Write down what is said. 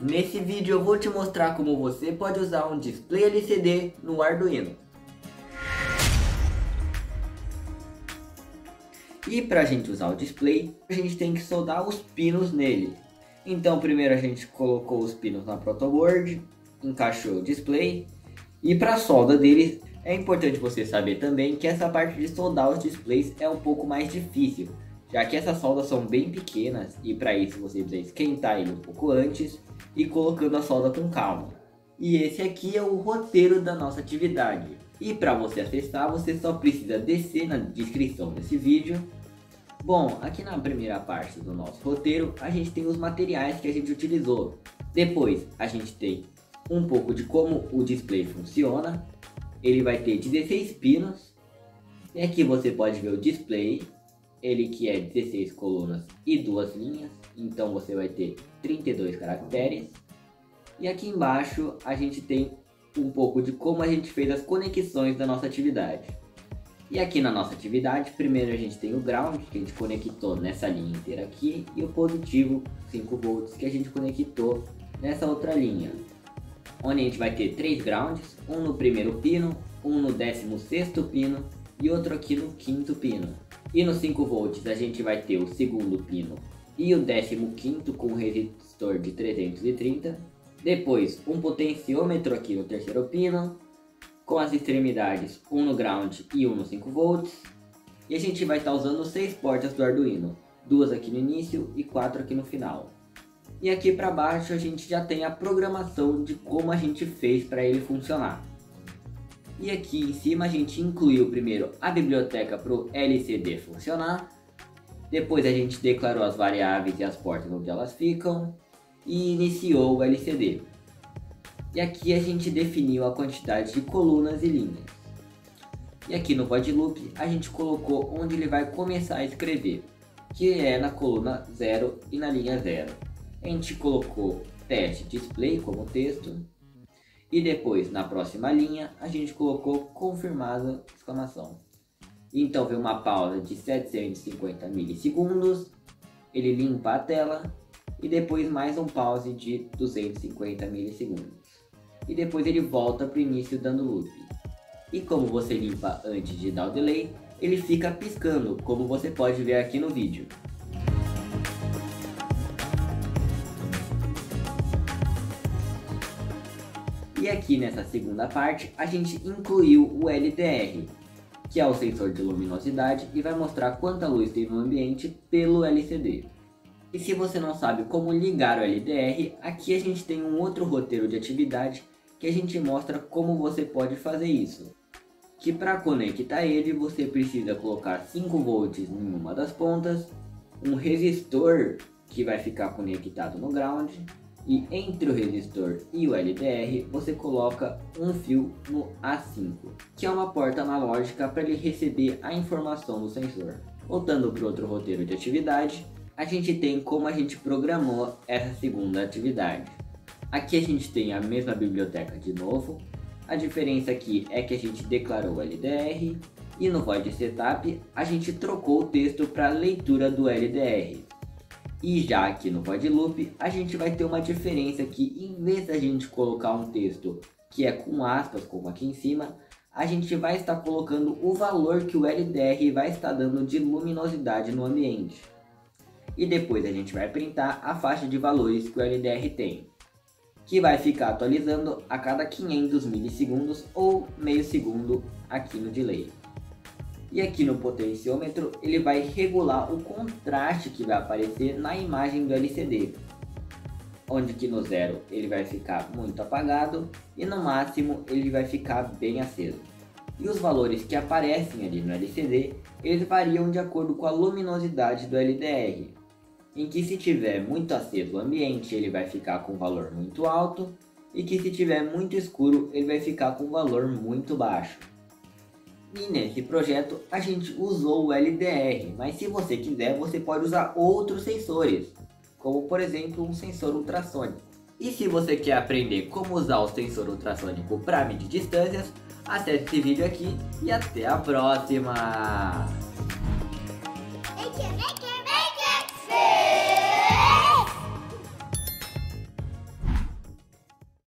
Nesse vídeo eu vou te mostrar como você pode usar um display LCD no Arduino. E para a gente usar o display, a gente tem que soldar os pinos nele. Então primeiro a gente colocou os pinos na protoboard, encaixou o display e para a solda dele é importante você saber também que essa parte de soldar os displays é um pouco mais difícil, já que essas soldas são bem pequenas e para isso você precisa esquentar ele um pouco antes e colocando a solda com calma. E esse aqui é o roteiro da nossa atividade. E para você acessar, você só precisa descer na descrição desse vídeo. Bom, aqui na primeira parte do nosso roteiro, a gente tem os materiais que a gente utilizou. Depois, a gente tem um pouco de como o display funciona, ele vai ter 16 pinos. E aqui você pode ver o display, ele que é 16 colunas e duas linhas, então você vai ter 32 caracteres. E aqui embaixo a gente tem um pouco de como a gente fez as conexões da nossa atividade. E aqui na nossa atividade, primeiro a gente tem o ground, que a gente conectou nessa linha inteira aqui, e o positivo, 5 volts, que a gente conectou nessa outra linha onde a gente vai ter três grounds, um no primeiro pino, um no décimo sexto pino e outro aqui no quinto pino. E no 5 volts a gente vai ter o segundo pino e o décimo quinto com resistor de 330. Depois um potenciômetro aqui no terceiro pino, com as extremidades um no ground e um no 5 volts. E a gente vai estar tá usando seis portas do Arduino, duas aqui no início e quatro aqui no final. E aqui para baixo a gente já tem a programação de como a gente fez para ele funcionar. E aqui em cima a gente incluiu primeiro a biblioteca para o LCD funcionar. Depois a gente declarou as variáveis e as portas onde elas ficam. E iniciou o LCD. E aqui a gente definiu a quantidade de colunas e linhas. E aqui no void loop a gente colocou onde ele vai começar a escrever, que é na coluna 0 e na linha 0 a gente colocou teste display como texto e depois na próxima linha a gente colocou confirmado exclamação. Então veio uma pausa de 750 milissegundos, ele limpa a tela e depois mais um pause de 250 milissegundos. E depois ele volta para o início dando loop. E como você limpa antes de dar o delay, ele fica piscando, como você pode ver aqui no vídeo. Aqui nessa segunda parte a gente incluiu o LDR, que é o sensor de luminosidade e vai mostrar quanta luz tem no ambiente pelo LCD. E se você não sabe como ligar o LDR, aqui a gente tem um outro roteiro de atividade que a gente mostra como você pode fazer isso. Que para conectar ele você precisa colocar 5 volts em uma das pontas, um resistor que vai ficar conectado no ground e entre o resistor e o LDR você coloca um fio no A5, que é uma porta analógica para ele receber a informação do sensor. Voltando para outro roteiro de atividade, a gente tem como a gente programou essa segunda atividade. Aqui a gente tem a mesma biblioteca de novo, a diferença aqui é que a gente declarou o LDR e no void setup a gente trocou o texto para leitura do LDR. E já aqui no void loop, a gente vai ter uma diferença que em vez da gente colocar um texto que é com aspas, como aqui em cima, a gente vai estar colocando o valor que o LDR vai estar dando de luminosidade no ambiente. E depois a gente vai printar a faixa de valores que o LDR tem, que vai ficar atualizando a cada 500 milissegundos ou meio segundo aqui no delay. E aqui no potenciômetro ele vai regular o contraste que vai aparecer na imagem do LCD. Onde que no zero ele vai ficar muito apagado e no máximo ele vai ficar bem aceso. E os valores que aparecem ali no LCD, eles variam de acordo com a luminosidade do LDR. Em que se tiver muito aceso o ambiente, ele vai ficar com um valor muito alto, e que se tiver muito escuro, ele vai ficar com um valor muito baixo. E nesse projeto a gente usou o LDR, mas se você quiser você pode usar outros sensores, como por exemplo um sensor ultrassônico. E se você quer aprender como usar o sensor ultrassônico para medir distâncias, acesse esse vídeo aqui e até a próxima!